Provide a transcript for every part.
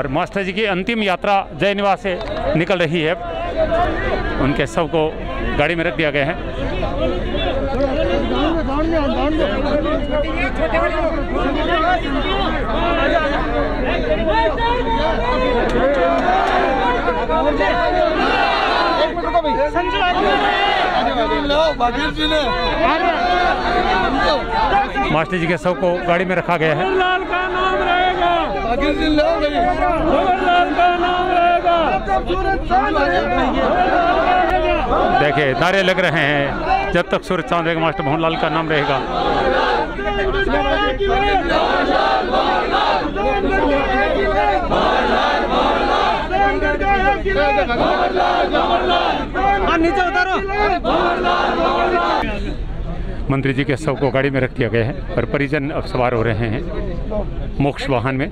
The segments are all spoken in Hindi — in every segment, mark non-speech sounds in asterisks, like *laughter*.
और मास्टर जी की अंतिम यात्रा जय निवास से निकल रही है। उनके सबको गाड़ी में रख दिया गया है। मास्टर जी के सबको गाड़ी में रखा गया है। लाल लाल का नाम रहेगा। देखिए नारे लग रहे हैं। जब तक सूरज चाँद रहेगा मास्टर मोहनलाल का नाम रहेगा। नीचे उतारो। मंत्री जी के शव को गाड़ी में रख दिया गया है और परिजन अब सवार हो रहे हैं मोक्ष वाहन में।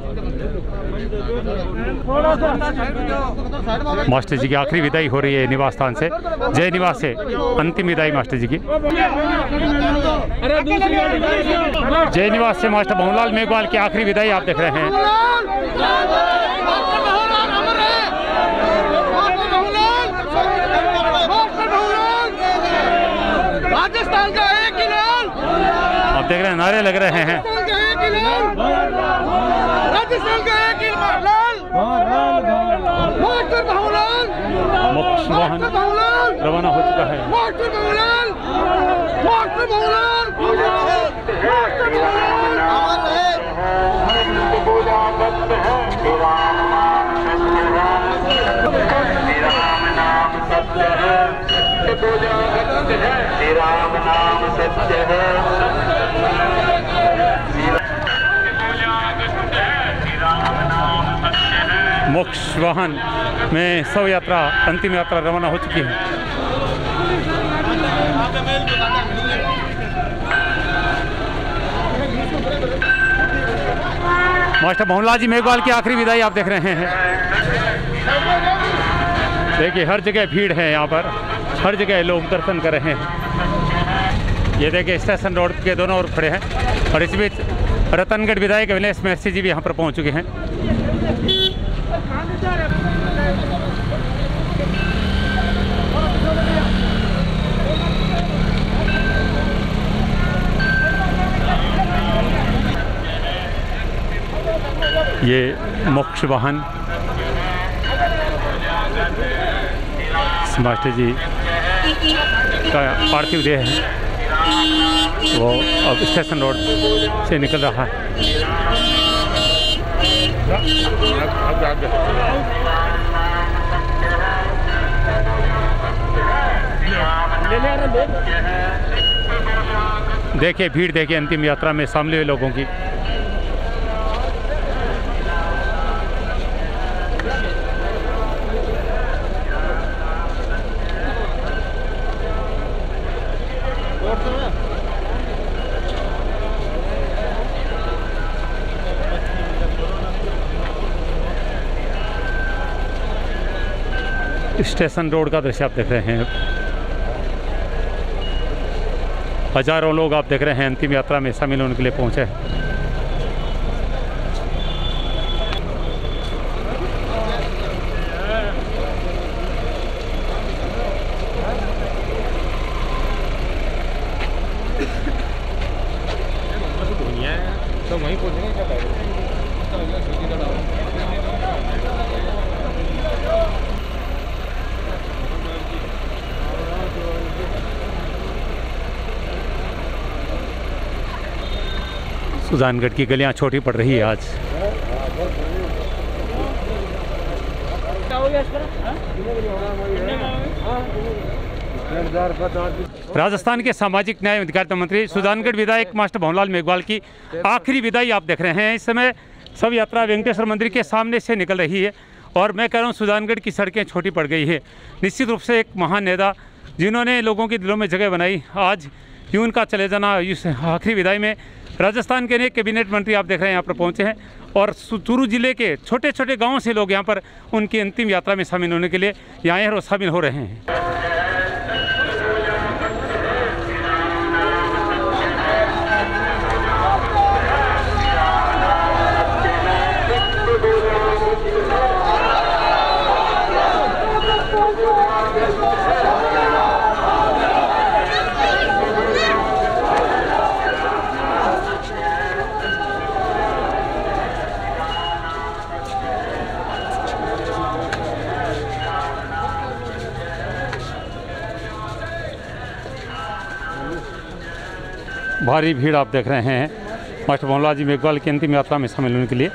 मास्टर जी की आखिरी विदाई हो रही है निवास स्थान से। जय निवास से। अंतिम विदाई मास्टर जी की। जय निवास से मास्टर मोहनलाल मेघवाल की आखिरी विदाई आप देख रहे हैं। राजस्थान का एक ही लाल आप देख रहे हैं नारे लग रहे हैं। राजस्थान का एक ही लाल। मास्टर बहुलाल। मोक्ष वाहन रवाना हो चुका है। Master Bahulal. Master Bahulal. Master Bahulal. अमर राम नाम सत्य है। मोक्ष वाहन में शव यात्रा, अंतिम यात्रा रवाना हो चुकी है। मास्टर मोहनलाल जी मेघवाल की आखिरी विदाई आप देख रहे हैं। देखिए, हर जगह भीड़ है यहाँ पर। हर जगह लोग दर्शन कर रहे हैं। ये देखिए, स्टेशन रोड के दोनों ओर खड़े हैं और इस बीच रतनगढ़ विधायक अविनेश महर्षि जी भी यहाँ पर पहुँच चुके हैं। ये मोक्ष वाहन। मास्टर जी का पार्थिव देह है। वो अब स्टेशन रोड से निकल रहा है। देखिए, भीड़ देखिए, अंतिम यात्रा में शामिल हुए लोगों की। स्टेशन रोड का दृश्य आप देख रहे हैं। हज़ारों लोग आप देख रहे हैं, अंतिम यात्रा में शामिल होने के लिए पहुँचे हैं। सुजानगढ़ की गलियाँ छोटी पड़ रही है आज। राजस्थान के सामाजिक न्याय अधिकारिता मंत्री सुजानगढ़ विधायक मास्टर भवनलाल मेघवाल की आखिरी विदाई आप देख रहे हैं। इस समय सब यात्रा वेंकटेश्वर मंदिर के सामने से निकल रही है और मैं कह रहा हूँ सुजानगढ़ की सड़कें छोटी पड़ गई है। निश्चित रूप से एक महान नेता जिन्होंने लोगों के दिलों में जगह बनाई, आज यूँ उनका चले जाना इस आखिरी विदाई में राजस्थान के अनेक कैबिनेट मंत्री आप देख रहे हैं यहाँ पर पहुँचे हैं और चूरू ज़िले के छोटे छोटे गाँव से लोग यहाँ पर उनकी अंतिम यात्रा में शामिल होने के लिए यहाँ और शामिल हो रहे हैं। भारी भीड़ आप देख रहे हैं। मास्टर मोहनलाल जी मेघवाल की अंतिम यात्रा में शामिल होने के लिए।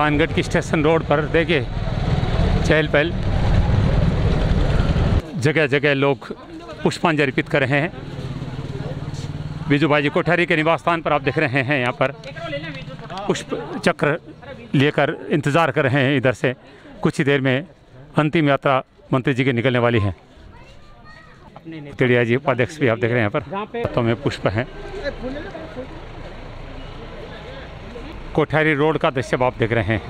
सुजानगढ़ की स्टेशन रोड पर देखिए चहल पहल। जगह जगह लोग पुष्पांजलि अर्पित कर रहे हैं। बीजूभाई जी कोठारी के निवास स्थान पर आप देख रहे हैं यहाँ पर। पुष्प चक्र लेकर इंतज़ार कर रहे हैं इधर से। कुछ ही देर में अंतिम यात्रा मंत्री जी की निकलने वाली है। टेड़िया जी उपाध्यक्ष भी आप देख रहे हैं यहाँ पर। तो में पुष्प हैं। कोठारी रोड का दृश्य आप देख रहे हैं।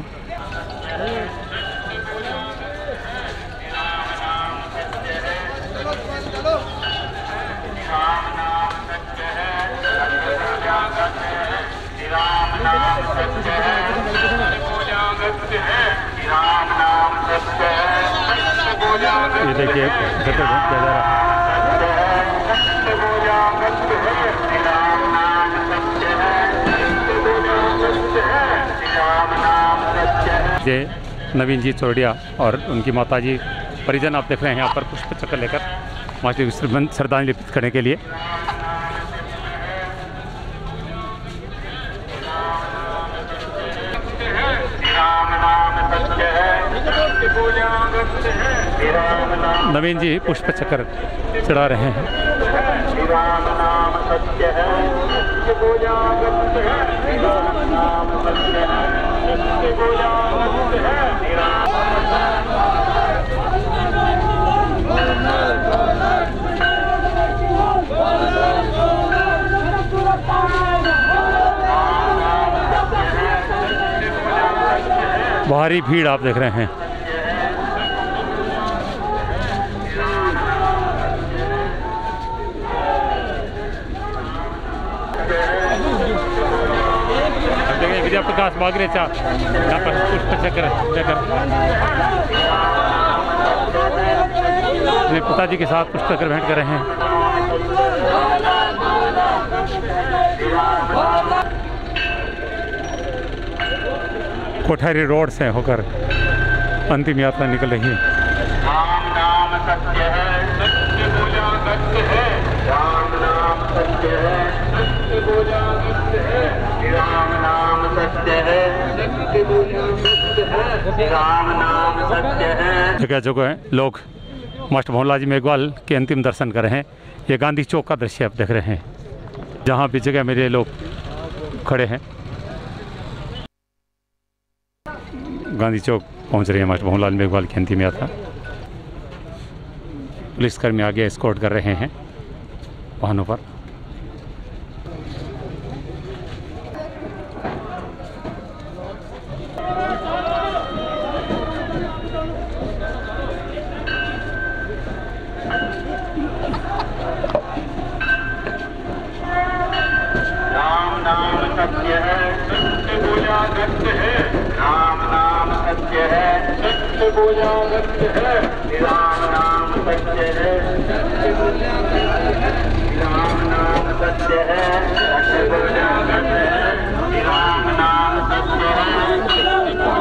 ये देखिए गटर किया जा रहा है। जे नवीन जी चौड़िया और उनकी माता जी परिजन आप देख रहे हैं यहाँ पर पुष्प चक्कर लेकर माता श्रद्धां- श्रद्धांजलि अर्पित करने के लिए। नवीन जी पुष्प चक्र चढ़ा रहे हैं। है। भारी भीड़ आप देख रहे हैं। प्रकाश बागरे चा यहाँ पर पुष्प चक्र लेकर अपने पिताजी के साथ पुष्प चक्र भेंट कर रहे हैं कोठारी रोड से होकर अंतिम यात्रा निकल रही है। राम नाम सत्य है, सत्य सत्य है। राम सत्य है जगह जगह लोग मास्टर मोहनलाल जी मेघवाल के अंतिम दर्शन कर रहे हैं। ये गांधी चौक का दृश्य आप देख रहे हैं, जहाँ भी जगह मेरे लोग खड़े हैं। गांधी चौक पहुँच रहे हैं मास्टर मोहनलाल मेघवाल की अंतिम यात्रा। पुलिसकर्मी आगे एस्कॉर्ट कर रहे हैं वाहनों पर राम नाम सत्य है सत्य बोला सत्य है राम नाम सत्य है सत्य बोला सत्य है राम नाम सत्य है सत्य बोला सत्य है राम नाम सत्य है सत्य बोला सत्य है राम नाम सत्य है सत्य बोला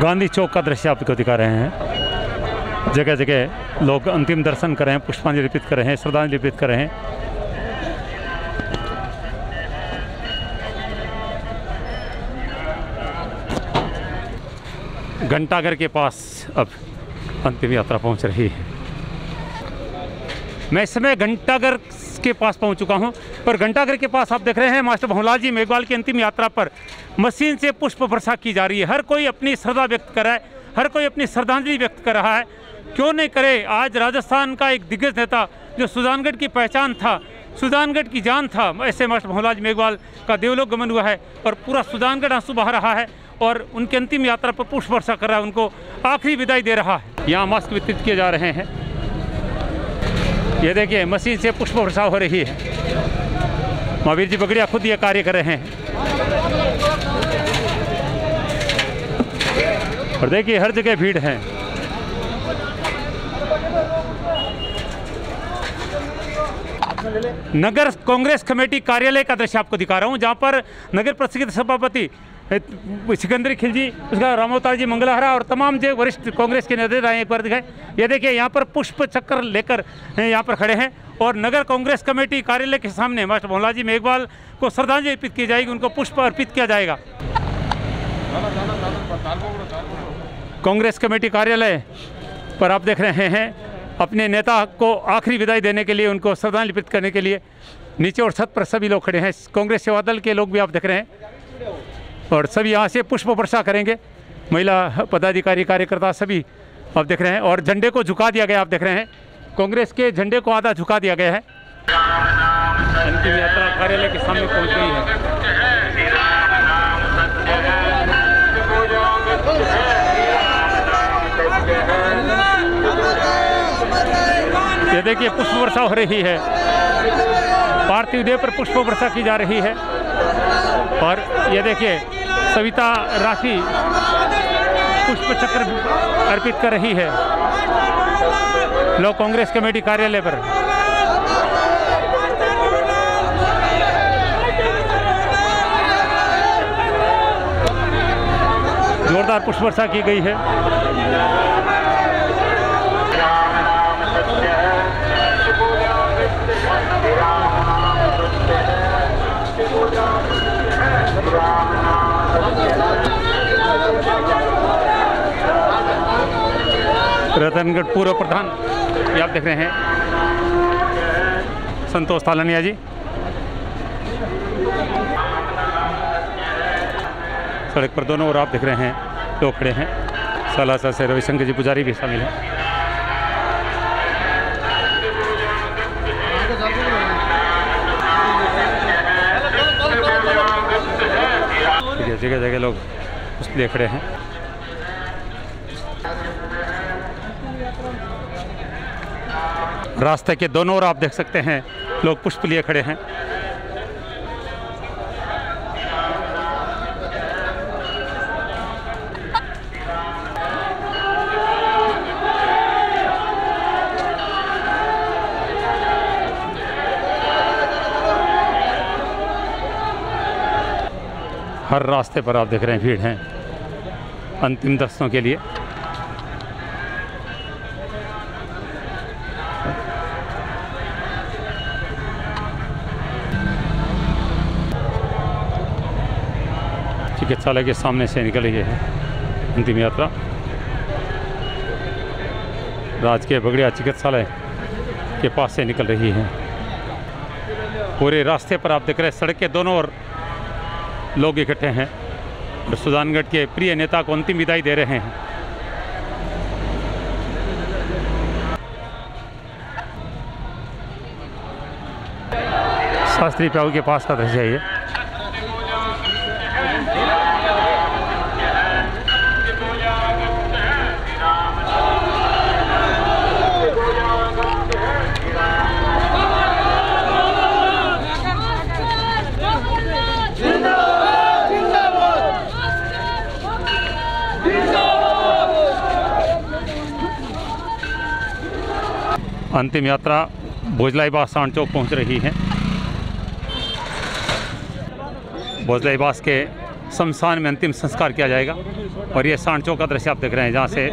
गांधी चौक का दृश्य आपको दिखा रहे हैं। जगह जगह लोग अंतिम दर्शन कर रहे हैं, पुष्पांजलि अर्पित कर रहे हैं, श्रद्धांजलि अर्पित कर रहे हैं। घंटाघर के पास अब अंतिम यात्रा पहुँच रही है। मैं इस समय घंटाघर के पास पहुँच चुका हूँ, पर घंटाघर के पास आप देख रहे हैं, मास्टर भंवलाल जी मेघवाल की अंतिम यात्रा पर मशीन से पुष्प वर्षा की जा रही है। हर कोई अपनी श्रद्धा व्यक्त कर रहा है, हर कोई अपनी श्रद्धांजलि व्यक्त कर रहा है। क्यों नहीं करे? आज राजस्थान का एक दिग्गज नेता जो सुजानगढ़ की पहचान था, सुजानगढ़ की जान था, ऐसे मास्टर भंवलाल मेघवाल का देवलोक गमन हुआ है और पूरा सुजानगढ़ आँसू बहा रहा है और उनकी अंतिम यात्रा पर पुष्प वर्षा कर रहा है, उनको आखिरी विदाई दे रहा है। यहाँ मास्क वितरित किए जा रहे हैं। ये देखिए, मशीन से पुष्प वर्षा हो रही है। महावीर जी बगड़िया खुद ये कार्य कर रहे हैं। और देखिए, हर जगह भीड़ है। नगर कांग्रेस कमेटी कार्यालय का दृश्य आपको दिखा रहा हूँ, जहाँ पर नगर प्रसिद्ध सभापति सिकंदरी खिलजी, उसका रामोतार जी मंगलाहरा और तमाम जो वरिष्ठ कांग्रेस के नेता आए एक बार दिखाए। ये देखिए, यहाँ पर पुष्प चक्कर लेकर यहाँ पर खड़े हैं और नगर कांग्रेस कमेटी कार्यालय के सामने मास्टर भोला जी मेघवाल को श्रद्धांजलि अर्पित की जाएगी, उनको पुष्प अर्पित किया जाएगा। कांग्रेस कमेटी कार्यालय पर आप देख रहे हैं, अपने नेता को आखिरी विदाई देने के लिए, उनको श्रद्धांजलि अर्पित करने के लिए नीचे और छत पर सभी लोग खड़े हैं। कांग्रेस सेवा दल के लोग भी आप देख रहे हैं और सभी यहाँ से पुष्प वर्षा करेंगे। महिला पदाधिकारी कार्यकर्ता सभी आप देख रहे हैं और झंडे को झुका दिया गया, आप देख रहे हैं। कांग्रेस के झंडे को आधा झुका दिया गया है। अंतिम यात्रा कार्यालय के सामने पहुँच गई है। ये देखिए, पुष्प वर्षा हो रही है। पार्थिव देव पर पुष्प वर्षा की जा रही है। और ये देखिए, सविता राशि पुष्प चक्र अर्पित कर रही है। लोग कांग्रेस कमेटी कार्यालय पर। जोरदार पुष्प वर्षा की गई है। रतनगढ़ पूर्व प्रधान, ये आप देख रहे हैं। संतोष तालनिया जी। सड़क पर दोनों और आप देख रहे हैं, लोग खड़े हैं। सालासा से रविशंकर जी पुजारी भी शामिल हैं। जगह जगह लोग उस लिए खड़े हैं। रास्ते के दोनों ओर आप देख सकते हैं, लोग पुष्प लिए खड़े हैं। हर रास्ते पर आप देख रहे हैं, भीड़ है। अंतिम दर्शनों के लिए। चिकित्सालय के सामने से निकल रही है अंतिम यात्रा। राजकीय बगड़िया चिकित्सालय के पास से निकल रही है। पूरे रास्ते पर आप देख रहे हैं, सड़क के दोनों ओर लोग इकट्ठे हैं। और सुजानगढ़ के प्रिय नेता को अंतिम विदाई दे रहे हैं। शास्त्री प्याऊ के पास का दृश्य है अंतिम यात्रा भोजलाईबास सांड चौक पहुँच रही है। भोजलाईबास के शमशान में अंतिम संस्कार किया जाएगा और ये सांड चौक का दृश्य आप देख रहे हैं, जहाँ से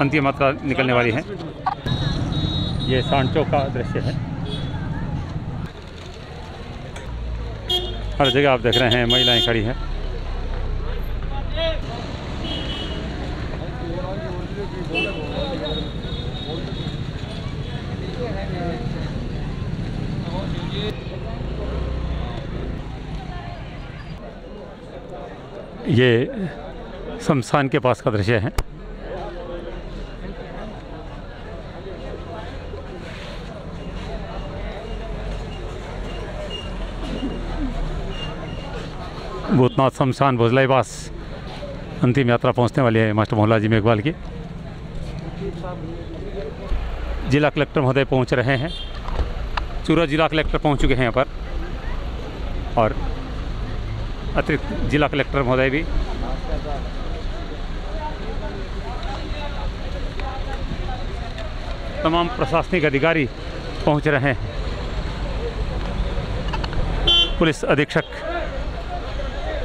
अंतिम यात्रा निकलने वाली है। ये सांड चौक का दृश्य है। हर जगह आप देख रहे हैं, महिलाएँ खड़ी हैं। ये शमशान के पास का दृश्य है। भूतनाथ शमशान भोजलाईवास अंतिम यात्रा पहुँचने वाली है मास्टर मोहल्ला जी मेघवाल की। जिला कलेक्टर महोदय पहुँच रहे हैं। चूरा जिला कलेक्टर पहुँच चुके हैं यहाँ पर। और अतिरिक्त जिला कलेक्टर महोदय भी। तमाम प्रशासनिक अधिकारी पहुँच रहे हैं। पुलिस अधीक्षक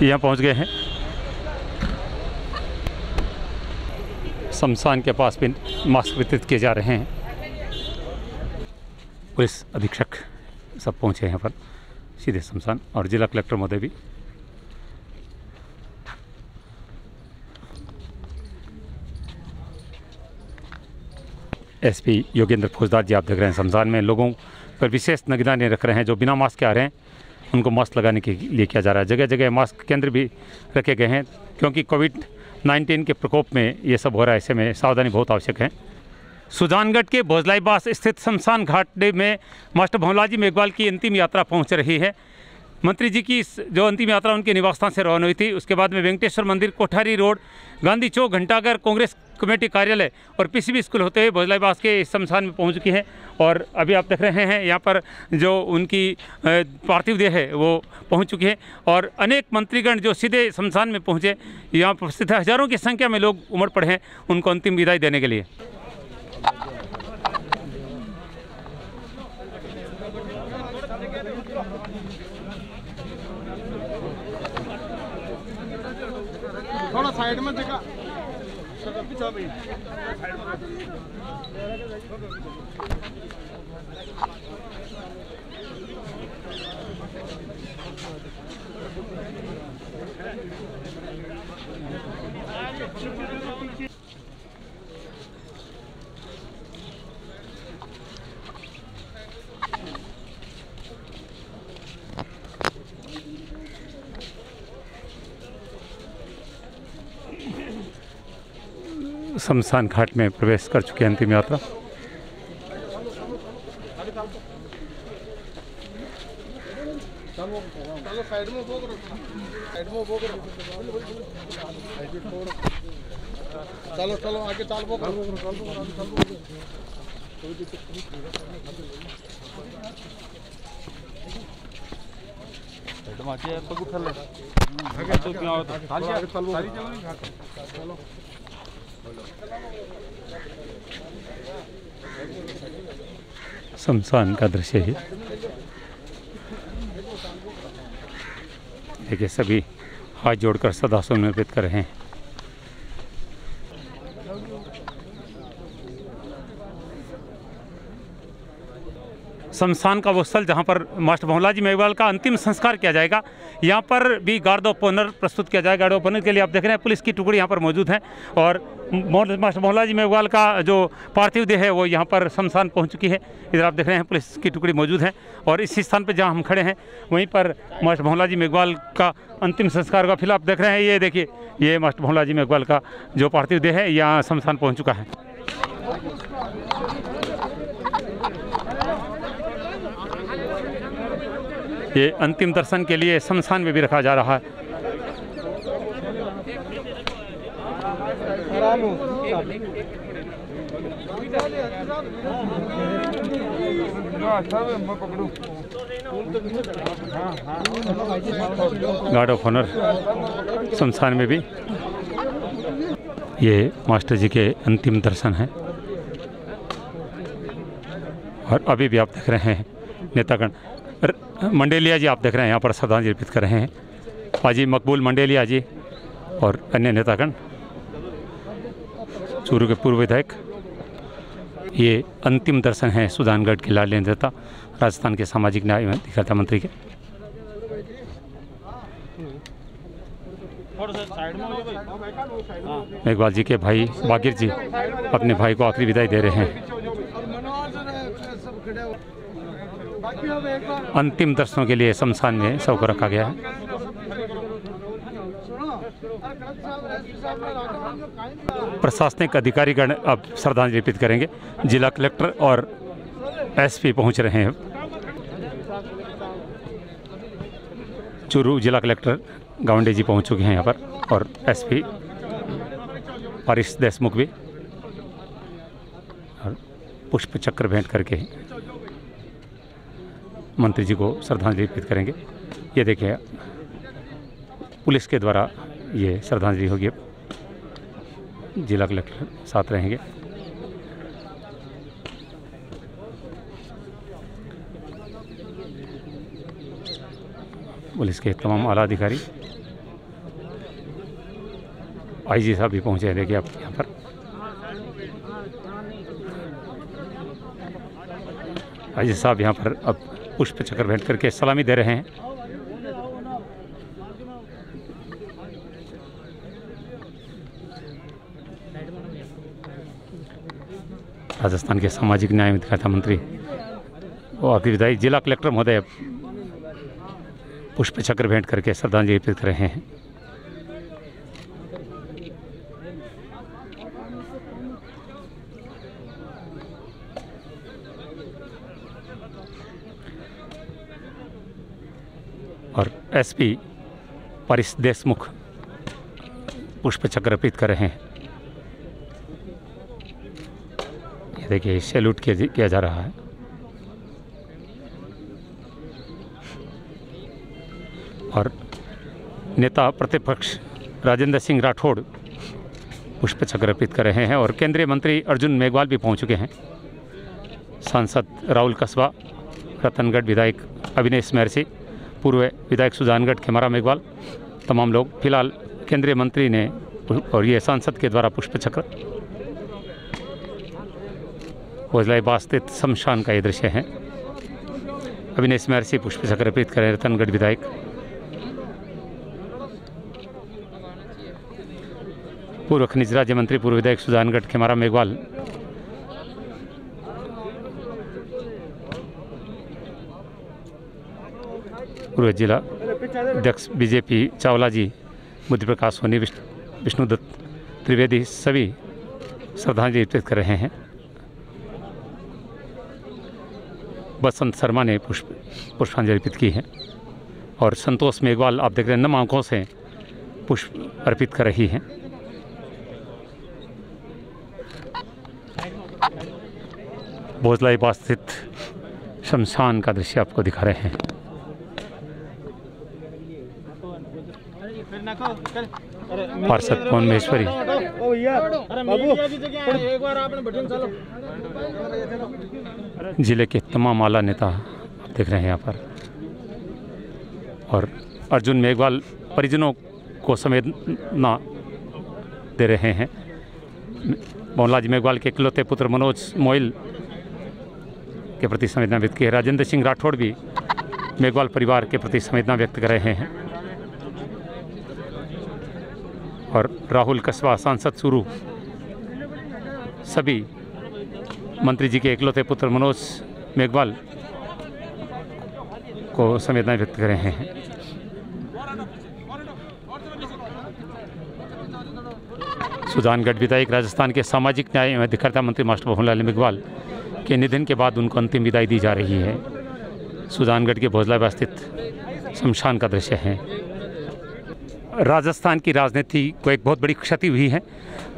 यहाँ पहुँच गए हैं। शमशान के पास भी मास्क वितरित किए जा रहे हैं। पुलिस अधीक्षक सब पहुँचे हैं यहाँ पर, सीधे शमशान और जिला कलेक्टर महोदय भी। एसपी योगेंद्र फौजदार जी, आप देख रहे हैं शमशान में। लोगों पर विशेष निगरानी रख रहे हैं, जो बिना मास्क के आ रहे हैं, उनको मास्क लगाने के लिए किया जा रहा है। जगह जगह मास्क केंद्र भी रखे गए हैं, क्योंकि कोविड 19 के प्रकोप में ये सब हो रहा है, ऐसे में सावधानी बहुत आवश्यक है। सुजानगढ़ के भोजलाईबास स्थित शमशान घाट में मास्टर भंवलाजी मेघवाल की अंतिम यात्रा पहुँच रही है। मंत्री जी की जो अंतिम यात्रा उनके निवास स्थान से रवाना हुई थी, उसके बाद में वेंकटेश्वर मंदिर, कोठारी रोड, गांधी चौक, घंटाघर, कांग्रेस कमेटी कार्यालय और पीसीबी स्कूल होते हुए भोजलाईबास के शमशान में पहुँच चुकी है और अभी आप देख रहे हैं, यहाँ पर जो उनकी पार्थिव देह है, वो पहुँच चुकी है और अनेक मंत्रीगण जो सीधे शमशान में पहुँचे, यहाँ पर हज़ारों की संख्या में लोग उमड़ पड़े हैं उनको अंतिम विदाई देने के लिए। थोड़ा साइड में देखा। पीछा भाई शमशान घाट में प्रवेश कर चुके है अंतिम यात्रा चलो वो करो चलो चलो आगे चाल वो करो चल वो करो चल वो करो आगे चल वो चलो शमशान का दृश्य है। देखिए सभी हाथ जोड़कर सदा समर्पित कर रहे हैं। शमशान का वो स्थल जहाँ पर मास्टर भंवला जी मेघवाल का अंतिम संस्कार किया जाएगा। यहाँ पर भी गार्ड ऑफ़ ऑनर प्रस्तुत किया जाएगा। गार्ड ऑफ़ ऑनर के लिए आप देख रहे हैं, पुलिस की टुकड़ी यहाँ पर मौजूद है और मास्टर भंवला जी मेघवाल का जो पार्थिव देह है, वो यहाँ पर शमशान पहुँच चुकी है। इधर आप देख रहे हैं, पुलिस की टुकड़ी मौजूद है और इसी स्थान पर जहाँ हम खड़े हैं, वहीं पर मास्टर भंवला जी मेघवाल का अंतिम संस्कार का फ़िलहाल आप देख रहे हैं। ये देखिए, ये मास्टर भंवला जी मेघवाल का जो पार्थिव देह है, यहाँ शमशान पहुँच चुका है। ये अंतिम दर्शन के लिए शमशान में भी रखा जा रहा है। गार्ड ऑफ़ ऑनर शमशान में भी। ये मास्टर जी के अंतिम दर्शन हैं। और अभी भी आप देख रहे हैं, नेतागण मंडेलिया जी, आप देख रहे हैं, यहाँ पर श्रद्धांजलि अर्पित कर रहे हैं। हाजी मकबूल मंडेलिया जी और अन्य नेतागण, चूरू के पूर्व विधायक। ये अंतिम दर्शन है सुधानगढ़ के लाल नेता राजस्थान के सामाजिक न्याय एवं अधिकारिता मंत्री के। मेघवाल जी के भाई बागिर जी अपने भाई को आखिरी विदाई दे रहे हैं मनोज ने सब खड़े हो बाकी अब एक बार अंतिम दर्शनों के लिए शमशान में सबको रखा गया है। प्रशासनिक अधिकारीगण अब श्रद्धांजलि अर्पित करेंगे। जिला कलेक्टर और एसपी पहुँच रहे हैं। चूरू जिला कलेक्टर गावंडे जी पहुँच चुके हैं यहाँ पर और एसपी पारिश देशमुख भी और पुष्प चक्र भेंट करके मंत्री जी को श्रद्धांजलि अर्पित करेंगे। ये देखिए, पुलिस के द्वारा ये श्रद्धांजलि होगी। जिला कलेक्टर साथ रहेंगे। पुलिस के तमाम आला अधिकारी, आईजी साहब भी पहुँचे हैं। देखिए आप यहाँ पर। आईजी साहब यहाँ पर अब पुष्प चक्र भेंट करके सलामी दे रहे हैं। राजस्थान के सामाजिक न्याय अधिकारिता मंत्री और विधायक जिला कलेक्टर महोदय पुष्प चक्र भेंट करके श्रद्धांजलि अर्पित कर रहे हैं। और एसपी परिस देशमुख पुष्प चक्र अर्पित कर रहे हैं। ये देखिए सैल्यूट किया जा रहा है। और नेता प्रतिपक्ष राजेंद्र सिंह राठौड़ पुष्प चक्र अर्पित कर रहे हैं और केंद्रीय मंत्री अर्जुन मेघवाल भी पहुँच चुके हैं। सांसद राहुल कस्बा, रतनगढ़ विधायक अविनेश महर्षि पूर्व विधायक सुजानगढ़ खेमारा मेघवाल तमाम लोग, फ़िलहाल केंद्रीय मंत्री ने और ये सांसद के द्वारा पुष्प चक्र ओझलाईबाग स्थित शमशान का ये दृश्य है। अविनेश महर्षि पुष्प चक्र अर्पित करें रतनगढ़ विधायक। पूर्व खनिज राज्य मंत्री, पूर्व विधायक सुजानगढ़ खेमारा मेघवाल पूर्व जिला अध्यक्ष बीजेपी चावला जी बुद्धि प्रकाश सोनी, विष्णु विष्णुदत्त त्रिवेदी सभी श्रद्धांजलि अर्पित कर रहे हैं। बसंत शर्मा ने पुष्प पुष्पांजलि अर्पित की है और संतोष मेघवाल, आप देख रहे हैं, नम आँखों से पुष्प अर्पित कर रही हैं। भोजलाई पास स्थित शमशान का दृश्य आपको दिखा रहे हैं। पार्षद पवन महेश्वरी? एक बार आपने बटन चलो। ज़िले के तमाम आला नेता देख रहे हैं यहाँ पर। और अर्जुन मेघवाल परिजनों को संवेदना दे रहे हैं। मोहनलाल मेघवाल के इकलौते पुत्र मनोज मोइल के प्रति संवेदना व्यक्त की है। राजेंद्र सिंह राठौड़ भी मेघवाल परिवार के प्रति संवेदना व्यक्त कर रहे हैं। और राहुल कस्बा सांसद सुरू सभी मंत्री जी के इकलौते पुत्र मनोज मेघवाल को संवेदना व्यक्त कर रहे हैं। सुजानगढ़ विधायक, राजस्थान के सामाजिक न्याय एवं अधिकारिता मंत्री मास्टर मोहनलाल मेघवाल के निधन के बाद उनको अंतिम विदाई दी जा रही है। सुजानगढ़ के भोजलाबाद स्थित शमशान का दृश्य है। राजस्थान की राजनीति को एक बहुत बड़ी क्षति हुई है।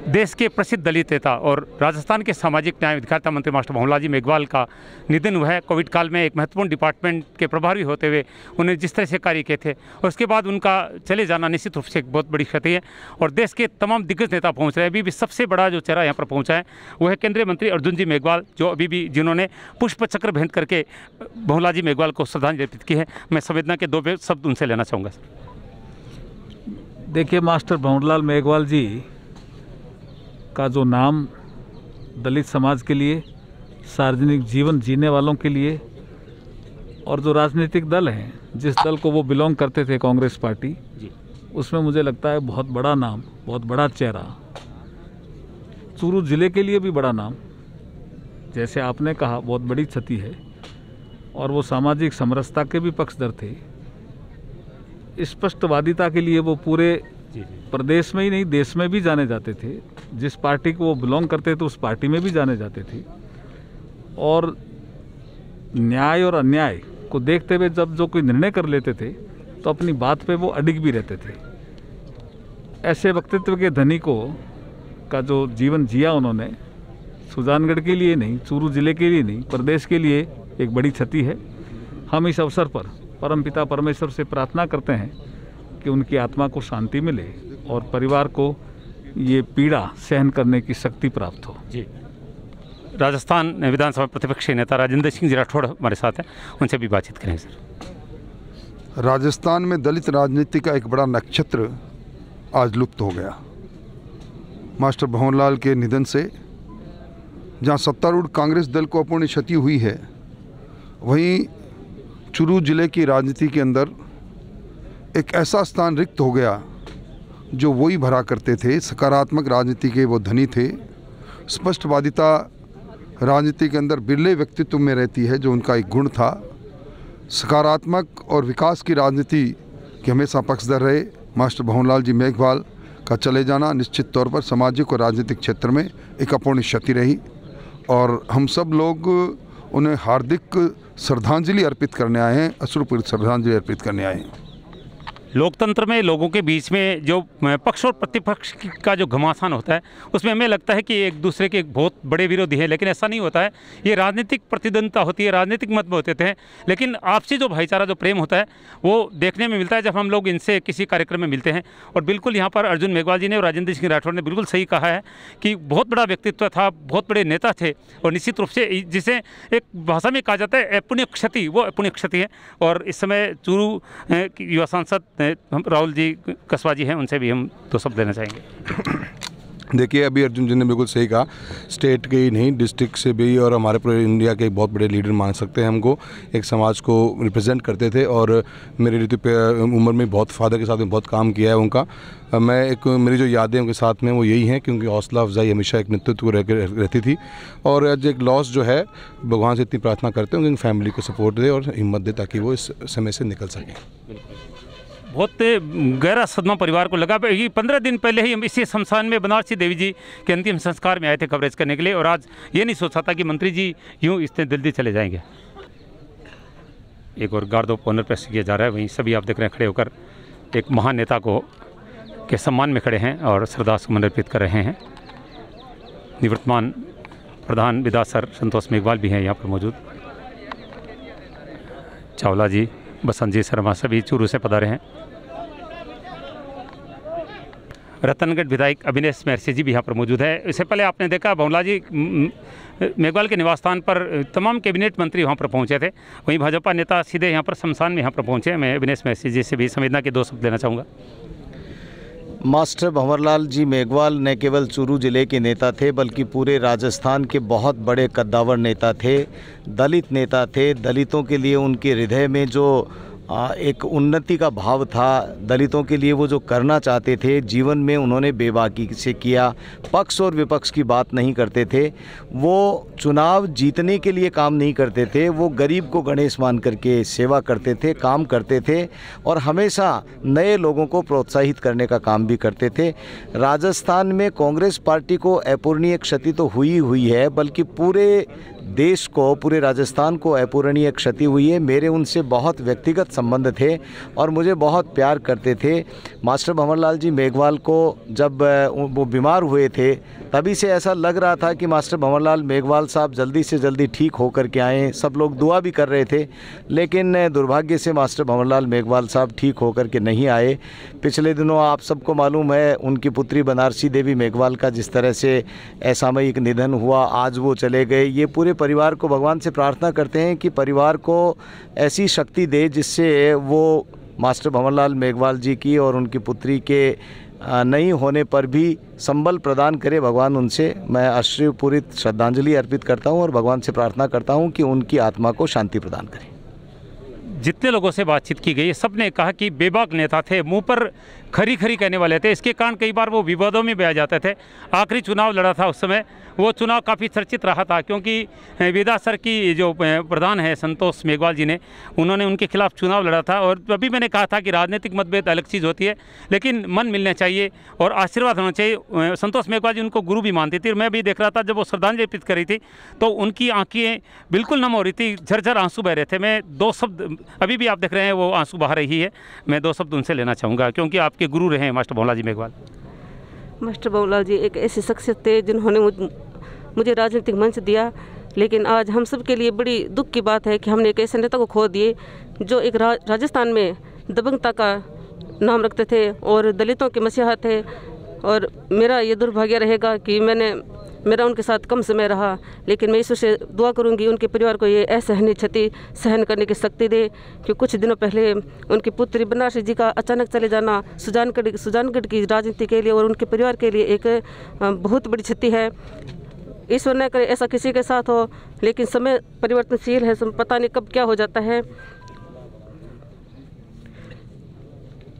देश के प्रसिद्ध दलित नेता और राजस्थान के सामाजिक न्याय अधिकारिता मंत्री मास्टर मोहनलाल जी मेघवाल का निधन हुआ है। कोविड काल में एक महत्वपूर्ण डिपार्टमेंट के प्रभारी होते हुए उन्हें जिस तरह से कार्य किए थे और उसके बाद उनका चले जाना निश्चित रूप से एक बहुत बड़ी क्षति है और देश के तमाम दिग्गज नेता पहुँच रहे हैं। अभी भी सबसे बड़ा जो चेहरा यहाँ पर पहुँचा है, वो है केंद्रीय मंत्री अर्जुन जी मेघवाल, जो अभी भी जिन्होंने पुष्प चक्र भेंट करके मोहनलाल जी मेघवाल को श्रद्धांजलि अर्पित की है। मैं संवेदना के दो शब्द उनसे लेना चाहूँगा देखिए मास्टर भंवरलाल मेघवाल जी का जो नाम दलित समाज के लिए सार्वजनिक जीवन जीने वालों के लिए और जो राजनीतिक दल हैं जिस दल को वो बिलोंग करते थे कांग्रेस पार्टी उसमें मुझे लगता है बहुत बड़ा नाम बहुत बड़ा चेहरा चूरू ज़िले के लिए भी बड़ा नाम जैसे आपने कहा बहुत बड़ी क्षति है और वो सामाजिक समरसता के भी पक्षधर थे। स्पष्टवादिता के लिए वो पूरे प्रदेश में ही नहीं देश में भी जाने जाते थे। जिस पार्टी को वो बिलोंग करते थे उस पार्टी में भी जाने जाते थे। और न्याय और अन्याय को देखते हुए जब जो कोई निर्णय कर लेते थे तो अपनी बात पे वो अडिग भी रहते थे। ऐसे व्यक्तित्व के धनी को का जो जीवन जिया उन्होंने सुजानगढ़ के लिए नहीं चूरू ज़िले के लिए नहीं प्रदेश के लिए एक बड़ी क्षति है। हम इस अवसर पर परमपिता परमेश्वर से प्रार्थना करते हैं कि उनकी आत्मा को शांति मिले और परिवार को ये पीड़ा सहन करने की शक्ति प्राप्त हो। जी। राजस्थान विधानसभा प्रतिपक्षी नेता राजेंद्र सिंह जी राठौड़ हमारे साथ हैं। उनसे भी बातचीत करेंगे सर। राजस्थान में दलित राजनीति का एक बड़ा नक्षत्र आज लुप्त हो गया। मास्टर भवनलाल के निधन से जहाँ सत्तारूढ़ कांग्रेस दल को अपूर्ण क्षति हुई है वहीं चुरू ज़िले की राजनीति के अंदर एक ऐसा स्थान रिक्त हो गया जो वही भरा करते थे, सकारात्मक राजनीति के वो धनी थे। स्पष्टवादिता राजनीति के अंदर बिरले व्यक्तित्व में रहती है, जो उनका एक गुण था। सकारात्मक और विकास की राजनीति के हमेशा पक्षधर रहे। मास्टर भवनलाल जी मेघवाल का चले जाना निश्चित तौर पर सामाजिक और राजनीतिक क्षेत्र में एक अपूर्ण क्षति रही। और हम सब लोग उन्हें हार्दिक श्रद्धांजलि अर्पित करने आए हैं अश्रुपूर्ण श्रद्धांजलि अर्पित करने आए हैं। लोकतंत्र में, लोगों के बीच में जो पक्ष और प्रतिपक्ष का जो घमासान होता है, उसमें हमें लगता है कि एक दूसरे के बहुत बड़े विरोधी हैं, लेकिन ऐसा नहीं होता है। ये राजनीतिक प्रतिद्वंदता होती है, राजनीतिक मत होते थे, लेकिन आपसी जो भाईचारा, जो प्रेम होता है, वो देखने में मिलता है जब हम लोग इनसे किसी कार्यक्रम में मिलते हैं। और बिल्कुल यहाँ पर अर्जुन मेघवाल जी ने और राजेंद्र सिंह राठौर ने बिल्कुल सही कहा है कि बहुत बड़ा व्यक्तित्व था, बहुत बड़े नेता थे, और निश्चित रूप से जिसे एक भाषा में कहा जाता है अपुण्य क्षति वो अपुण्य क्षति है। और इस समय चूरू युवा सांसद हम राहुल जी कस्बा जी हैं उनसे भी हम दो शब्द लेना चाहेंगे। *coughs* देखिए अभी अर्जुन जी ने बिल्कुल सही कहा स्टेट के ही नहीं डिस्ट्रिक्ट से भी और हमारे पूरे इंडिया के एक बहुत बड़े लीडर मान सकते हैं हमको एक समाज को रिप्रेजेंट करते थे और मेरी ऋतु उम्र में बहुत फादर के साथ में बहुत काम किया है उनका। मैं एक मेरी जो यादें उनके साथ में वो यही हैं क्योंकि हौसला अफजाई हमेशा एक नेतृत्व रह रहती थी और आज एक लॉस जो है भगवान से इतनी प्रार्थना करते हैं उनकी फैमिली को सपोर्ट दे और हिम्मत दे ताकि वो इस समय से निकल सकें। बहुत गहरा सदमा परिवार को लगा। ये पंद्रह दिन पहले ही हम इसी शमशान में बनारसी देवी जी के अंतिम संस्कार में आए थे कवरेज करने के लिए और आज ये नहीं सोचा था कि मंत्री जी यूँ इतने जल्दी चले जाएँगे। एक और गार्ड ऑफ़ ऑनर पेश किया जा रहा है, वहीं सभी आप देख रहे हैं खड़े होकर एक महान नेता को के सम्मान में खड़े हैं और श्रद्धा सुमन अर्पित कर रहे हैं। निवर्तमान प्रधान विदा सर संतोष मेघवाल भी हैं यहाँ पर मौजूद। चावला जी, बसंत जी, शर्मा सभी चूरू से पधारे हैं। रतनगढ़ विधायक अभिनेश महर्षि जी भी यहाँ पर मौजूद है। इससे पहले आपने देखा बहुला जी मेघवाल के निवास स्थान पर तमाम कैबिनेट मंत्री वहाँ पर पहुँचे थे। वहीं भाजपा नेता सीधे यहाँ पर शमशान में यहाँ पर पहुँचे मैं अभिनेश महर्षि जी से भी संवेदना के दो शब्द देना चाहूँगा। मास्टर भंवरलाल जी, मेघवाल न केवल चूरू ज़िले के नेता थे, बल्कि पूरे राजस्थान के बहुत बड़े कद्दावर नेता थे, दलित नेता थे। दलितों के लिए उनके हृदय में जो एक उन्नति का भाव था। दलितों के लिए वो जो करना चाहते थे, जीवन में उन्होंने बेबाकी से किया। पक्ष और विपक्ष की बात नहीं करते थे। वो चुनाव जीतने के लिए काम नहीं करते थे। वो गरीब को गणेश मान करके सेवा करते थे, काम करते थे और हमेशा नए लोगों को प्रोत्साहित करने का काम भी करते थे। राजस्थान में कांग्रेस पार्टी को अपूर्णीय क्षति तो हुई हुई है, बल्कि पूरे देश को, पूरे राजस्थान को अपूरणीय क्षति हुई है। मेरे उनसे बहुत व्यक्तिगत संबंध थे और मुझे बहुत प्यार करते थे। मास्टर भंवरलाल जी मेघवाल को जब वो बीमार हुए थे, तभी से ऐसा लग रहा था कि मास्टर भंवरलाल मेघवाल साहब जल्दी से जल्दी ठीक होकर के आएँ। सब लोग दुआ भी कर रहे थे, लेकिन दुर्भाग्य से मास्टर भंवरलाल मेघवाल साहब ठीक होकर के नहीं आए। पिछले दिनों आप सबको मालूम है, उनकी पुत्री बनारसी देवी मेघवाल का जिस तरह से असामयिक निधन हुआ, आज वो चले गए। ये पूरे परिवार को भगवान से प्रार्थना करते हैं कि परिवार को ऐसी शक्ति दे जिससे वो मास्टर भंवरलाल मेघवाल जी की और उनकी पुत्री के नहीं होने पर भी संबल प्रदान करे भगवान उनसे। मैं अश्रुपूरित श्रद्धांजलि अर्पित करता हूँ और भगवान से प्रार्थना करता हूँ कि उनकी आत्मा को शांति प्रदान करें। जितने लोगों से बातचीत की गई सबने कहा कि बेबाक नेता थे, मुँह पर खरी खरी कहने वाले थे। इसके कारण कई बार वो विवादों में बह जाते थे। आखिरी चुनाव लड़ा था उस समय। वो चुनाव काफ़ी चर्चित रहा था क्योंकि विदा सर की जो प्रधान है संतोष मेघवाल जी ने, उन्होंने उनके खिलाफ चुनाव लड़ा था और अभी मैंने कहा था कि राजनीतिक मतभेद अलग चीज़ होती है, लेकिन मन मिलने चाहिए और आशीर्वाद होना चाहिए। संतोष मेघवाल जी उनको गुरु भी मानती थी। और मैं भी देख रहा था जब वो श्रद्धांजलि अर्पित कर थी तो उनकी आँखें बिल्कुल नम हो रही थी। झरझर आँसू बह रहे थे। मैं दो शब्द, अभी भी आप देख रहे हैं वो आँसू बहा रही है। मैं दो शब्द उनसे लेना चाहूँगा, क्योंकि आपके गुरु रहे मास्टर भोला जी मेघवाल? मास्टर भोला जी, एक ऐसे शख्सियत थे जिन्होंने मुझे राजनीतिक मंच दिया, लेकिन आज हम सब के लिए बड़ी दुख की बात है कि हमने एक ऐसे नेता को खो दिए, जो एक राजस्थान में दबंगता का नाम रखते थे और दलितों के मसीहा थे। और मेरा ये दुर्भाग्य रहेगा कि मैंने मेरा उनके साथ कम समय रहा, लेकिन मैं ईश्वर से दुआ करूँगी उनके परिवार को ये असहनीय क्षति सहन करने की शक्ति दे कि कुछ दिनों पहले उनकी पुत्री बनारसी जी का अचानक चले जाना सुजानगढ़ सुजानगढ़ की राजनीति के लिए और उनके परिवार के लिए एक बहुत बड़ी क्षति है। ईश्वर न करे, ऐसा किसी के साथ हो, लेकिन समय परिवर्तनशील है पता नहीं कब क्या हो जाता है।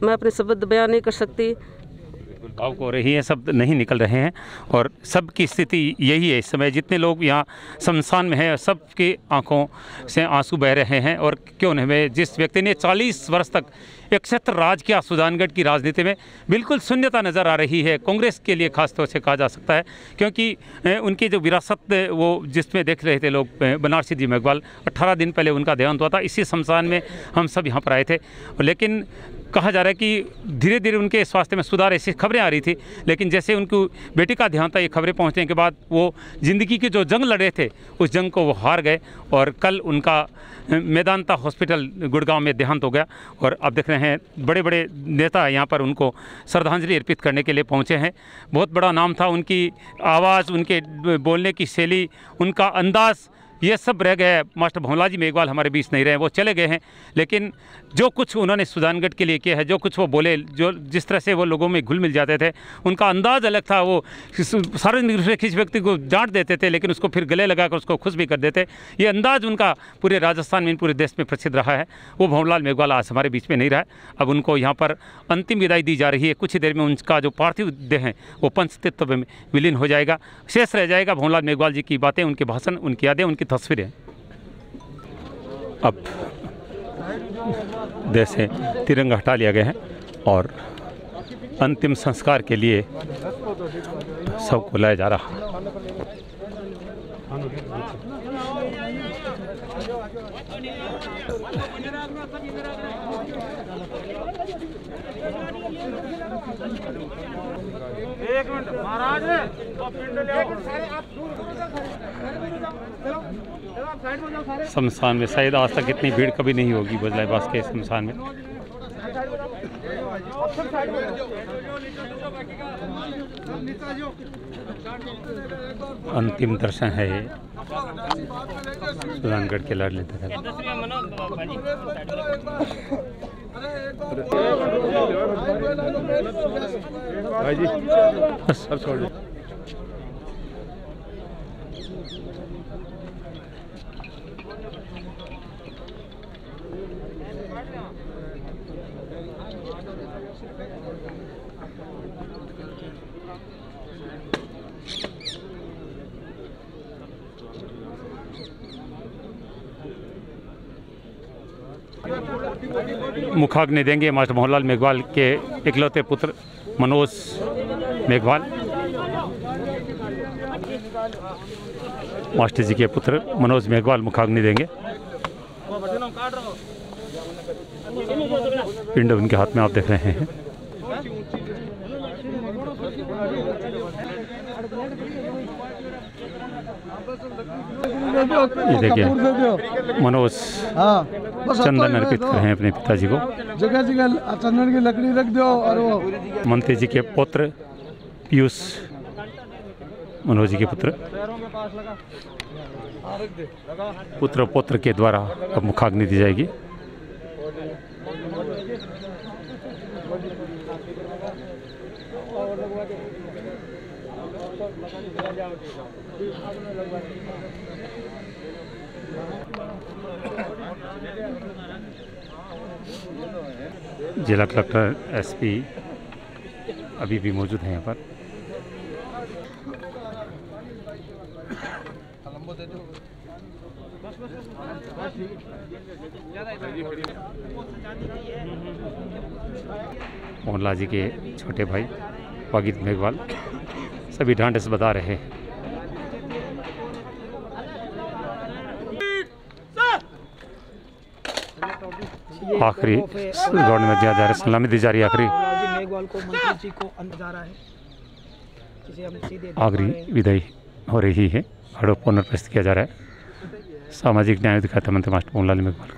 मैं अपने शब्द बयान नहीं कर सकती। भावुक हो रही है, सब नहीं निकल रहे हैं और सबकी स्थिति यही है। इस समय जितने लोग यहाँ शमशान में हैं, सबकी आँखों से आँसू बह रहे हैं और क्यों नहीं, मैं जिस व्यक्ति ने 40 वर्ष तक एक क्षेत्र राज किया सुजानगढ़ की राजनीति में, बिल्कुल शून्यता नज़र आ रही है। कांग्रेस के लिए खास तौर से कहा जा सकता है, क्योंकि उनकी जो विरासत वो जिसमें देख रहे थे लोग बनारसी जी मेघवाल 18 दिन पहले उनका देहांत हुआ था। इसी शमशान में हम सब यहाँ पर आए थे। लेकिन कहा जा रहा है कि धीरे धीरे उनके स्वास्थ्य में सुधार, ऐसी खबरें आ रही थी। लेकिन जैसे उनकी बेटी का देहांत था, ये खबरें पहुँचने के बाद वो ज़िंदगी की जो जंग लड़े थे, उस जंग को वो हार गए और कल उनका मेदांता हॉस्पिटल गुड़गांव में देहांत हो गया और अब देख रहे हैं बड़े बड़े नेता यहाँ पर उनको श्रद्धांजलि अर्पित करने के लिए पहुँचे हैं। बहुत बड़ा नाम था उनकी आवाज़, उनके बोलने की शैली, उनका अंदाज़, ये सब रह गए मास्टर भंवला जी मेघवाल हमारे बीच नहीं रहे, वो चले गए हैं। लेकिन जो कुछ उन्होंने सुजानगढ़ के लिए किया है, जो कुछ वो बोले, जो जिस तरह से वो लोगों में घुल मिल जाते थे, उनका अंदाज अलग था, वो किस- सार्वजनिक रूप से किसी व्यक्ति को डांट देते थे, लेकिन उसको फिर गले लगाकर उसको खुश भी कर देते। ये अंदाज उनका पूरे राजस्थान में, पूरे देश में प्रसिद्ध रहा है। वो भंवरलाल मेघवाल आज हमारे बीच में नहीं रहा अब उनको यहाँ पर अंतिम विदाई दी जा रही है। कुछ ही देर में उनका जो पार्थिव देह है, वो पंच तत्व में विलीन हो जाएगा। शेष रह जाएगा भंवरलाल मेघवाल जी की बातें, उनके भाषण, उनकी यादें, उनकी तस्वीरें। अब देश से तिरंगा हटा लिया गया है और अंतिम संस्कार के लिए सबको लाया जा रहा एक मिनट, महाराज वो पिंड ले आओ साइड में जाओ सारे शमशान में शायद आज तक इतनी भीड़ कभी नहीं होगी बजलाईबास के शमशान में। अंतिम दर्शन है ये। सुजानगढ़ के लाडले दादा बस। अब मुखाग्नि देंगे मास्टर मोहनलाल मेघवाल के इकलौते पुत्र मनोज मेघवाल। मास्टर जी के पुत्र मनोज मेघवाल मुखाग्नि देंगे। पिंड उनके हाथ में आप देख रहे हैं। ये देखिए मनोज हाँ चंदन अर्पित कर रहे हैं अपने पिताजी को। जगह जगह चंदन की लकड़ी रख दो और वो मंत्री जी के पुत्र पीयूष मनोज जी के पुत्र। पुत्र पुत्र के द्वारा अब मुखाग्नि दी जाएगी। जिला कलेक्टर एसपी अभी भी मौजूद हैं यहाँ पर। मोहनलाल जी के छोटे भाई वागिद मेघवाल सभी ढांढस बता रहे हैं। आखिरी दौड़ में दिया जा रहा है सलामी दी जा रही है आखिरी। राजीव मेघवाल को मंत्री जी को अंत जा रहा है जिसे हम सीधे देख पा आखिरी रहे हैं। विदाई हो रही है हड़प पुनर्प्रस्त किया जा रहा है। सामाजिक न्याय अधिकारिता मंत्री मास्टर मोहनलाल मेघवाल को।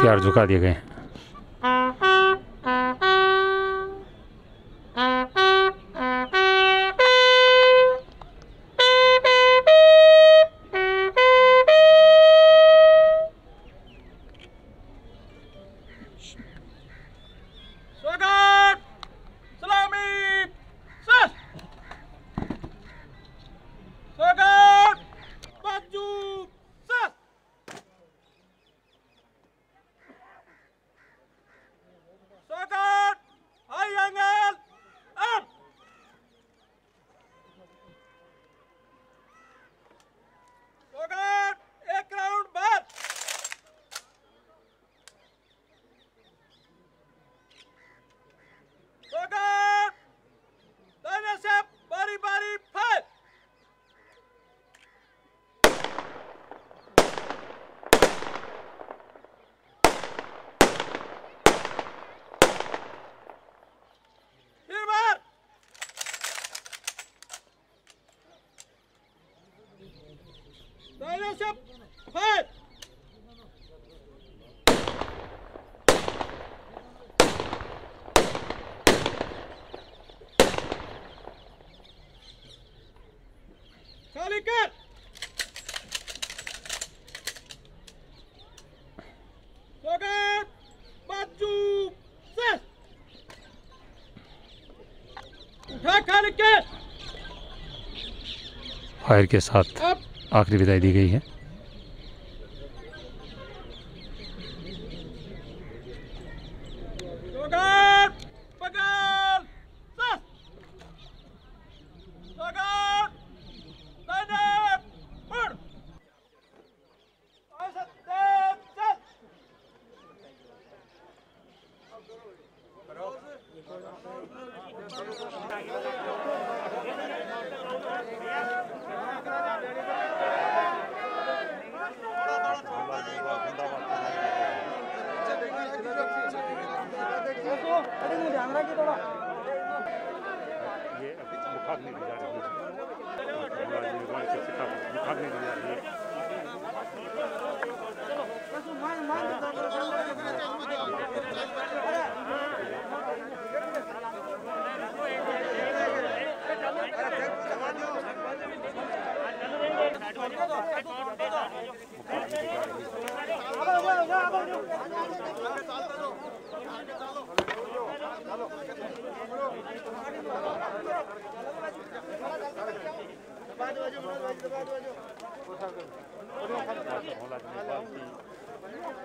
हथियार झुका दिए गए हैं। फायर खाली कर स्वागत बाजू से उठा कर फायर के साथ। आखिरी विदाई दी गई है। चलो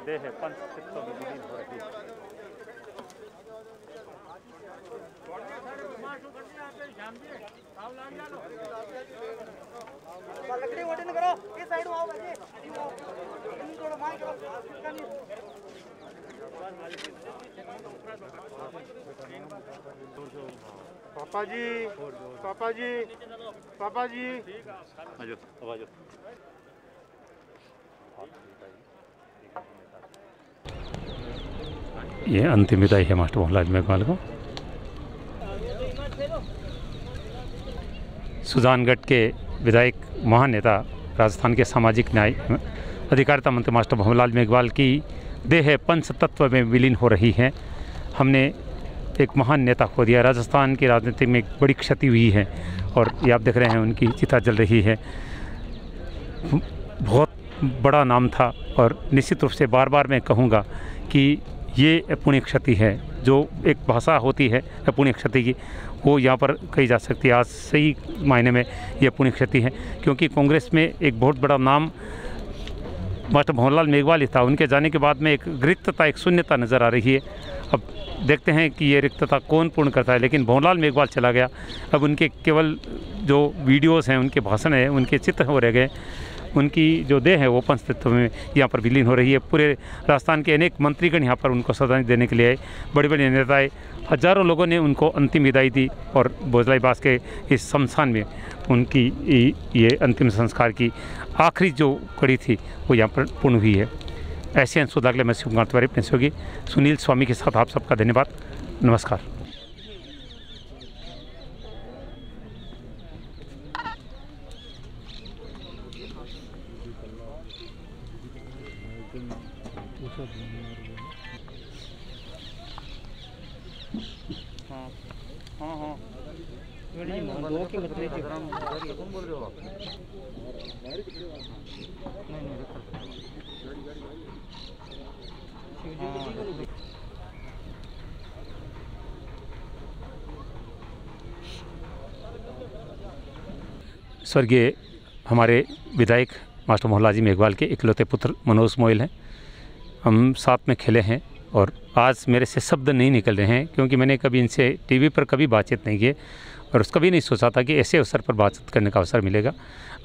देह पंच चित्तों में विलीन हो रही लकड़ी वोटिंग करो इस साइड आओ भाई थोड़ा माइक करो पापा जी पापा जी पापा जी। ये अंतिम विदाई है मास्टर मोहनलाल मेघवाल को। सुजानगढ़ के विधायक महान नेता राजस्थान के सामाजिक न्याय अधिकारिता मंत्री मास्टर मोहनलाल मेघवाल की देह पंच तत्व में विलीन हो रही है। हमने एक महान नेता खो दिया। राजस्थान की राजनीति में एक बड़ी क्षति हुई है और ये आप देख रहे हैं, उनकी चिता जल रही है। बहुत बड़ा नाम था और निश्चित रूप से बार बार मैं कहूँगा कि ये अपूर्णीय क्षति है। जो एक भाषा होती है अपूर्णीय क्षति की, वो यहाँ पर कही जा सकती है। आज सही मायने में ये अपूर्णीय क्षति है, क्योंकि कांग्रेस में एक बहुत बड़ा नाम मास्टर मोहनलाल मेघवाल ही था। उनके जाने के बाद में एक रिक्तता, एक शून्यता नज़र आ रही है। अब देखते हैं कि ये रिक्तता कौन पूर्ण करता है, लेकिन भंवरलाल मेघवाल चला गया। अब उनके केवल जो वीडियोस हैं, उनके भाषण हैं, उनके चित्र हो रह गए। उनकी जो देह है वो पंचतत्व में यहाँ पर विलीन हो रही है। पूरे राजस्थान के अनेक मंत्रीगण यहाँ पर उनको श्रद्धांजलि देने के लिए आए। बड़े बड़े नेताएँ, हज़ारों लोगों ने उनको अंतिम विदाई दी और भोजलाई बास के इस शमशान में उनकी ये अंतिम संस्कार की आखिरी जो कड़ी थी, वो यहाँ पर पूर्ण हुई है। ऐसे अंशोदागले मैं शिवकुमार तिवारी पेंसोगी सुनील स्वामी के साथ आप सबका धन्यवाद। नमस्कार। बोल रहे हो आप नहीं नहीं स्वर्गीय हमारे विधायक मास्टर मोहल्ला जी मेघवाल के इकलौते पुत्र मनोज मोयल हैं। हम साथ में खेले हैं और आज मेरे से शब्द नहीं निकल रहे हैं क्योंकि मैंने कभी इनसे टीवी पर कभी बातचीत नहीं की और कभी नहीं सोचा था कि ऐसे अवसर पर बातचीत करने का अवसर मिलेगा।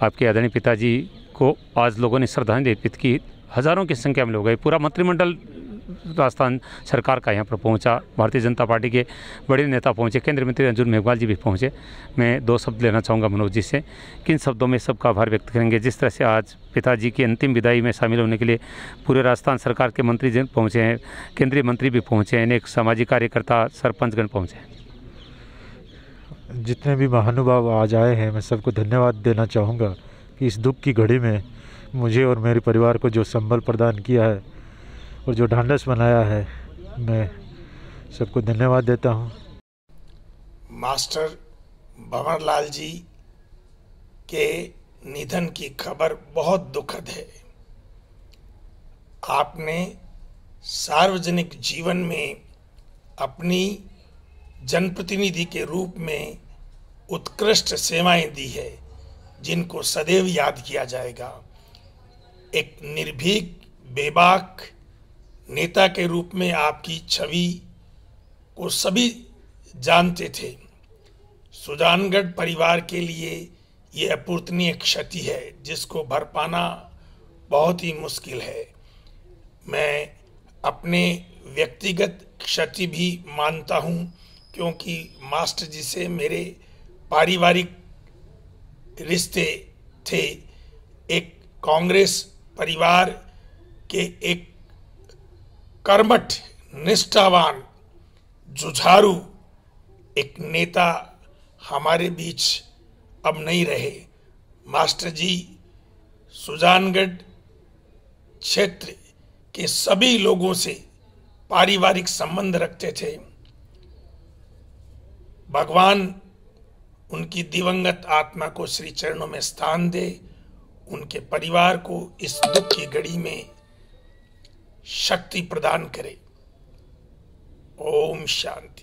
आपके आदरणीय पिताजी को आज लोगों ने श्रद्धांजलि अर्पित की। हज़ारों की संख्या में लोग गए पूरा मंत्रिमंडल राजस्थान सरकार का यहाँ पर पहुँचा। भारतीय जनता पार्टी के बड़े नेता पहुँचे। केंद्रीय मंत्री अर्जुन मेघवाल जी भी पहुँचे। मैं दो शब्द लेना चाहूँगा मनोज जी से। किन शब्दों में सबका आभार व्यक्त करेंगे? जिस तरह से आज पिताजी की अंतिम विदाई में शामिल होने के लिए पूरे राजस्थान सरकार के मंत्री जन पहुँचे हैं, केंद्रीय मंत्री भी पहुँचे हैं, अनेक सामाजिक कार्यकर्ता, सरपंचगण पहुँचे हैं। जितने भी महानुभाव आज आए हैं, मैं सबको धन्यवाद देना चाहूँगा कि इस दुख की घड़ी में मुझे और मेरे परिवार को जो संबल प्रदान किया है और जो ढांडस बनाया है, मैं सबको धन्यवाद देता हूँ। मास्टर भंवर लाल जी के निधन की खबर बहुत दुखद है। आपने सार्वजनिक जीवन में अपनी जनप्रतिनिधि के रूप में उत्कृष्ट सेवाएँ दी है, जिनको सदैव याद किया जाएगा। एक निर्भीक, बेबाक नेता के रूप में आपकी छवि को सभी जानते थे। सुजानगढ़ परिवार के लिए ये अपूर्तनीय क्षति है, जिसको भर पाना बहुत ही मुश्किल है। मैं अपने व्यक्तिगत क्षति भी मानता हूँ, क्योंकि मास्टर जी से मेरे पारिवारिक रिश्ते थे। एक कांग्रेस परिवार के एक कर्मठ, निष्ठावान, जुझारू एक नेता हमारे बीच अब नहीं रहे। मास्टर जी, सुजानगढ़ क्षेत्र के सभी लोगों से पारिवारिक संबंध रखते थे। भगवान उनकी दिवंगत आत्मा को श्री चरणों में स्थान दे, उनके परिवार को इस दुख की घड़ी में शक्ति प्रदान करे। ओम शांति।